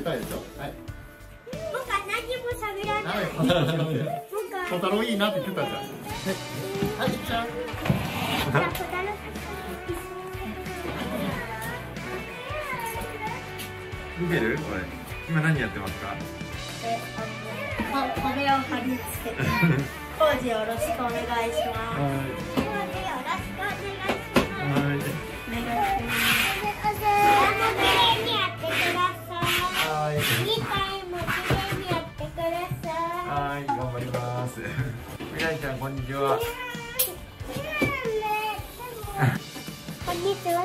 たいでしょ？はい。僕は何も喋らない。僕は小太郎いいなって言ってたじゃん。はい、ちゃ見てる？これ。今何やってますか？え、あの、を貼り付けて 工事よろしくお願いします。こんにちは。こんにちは。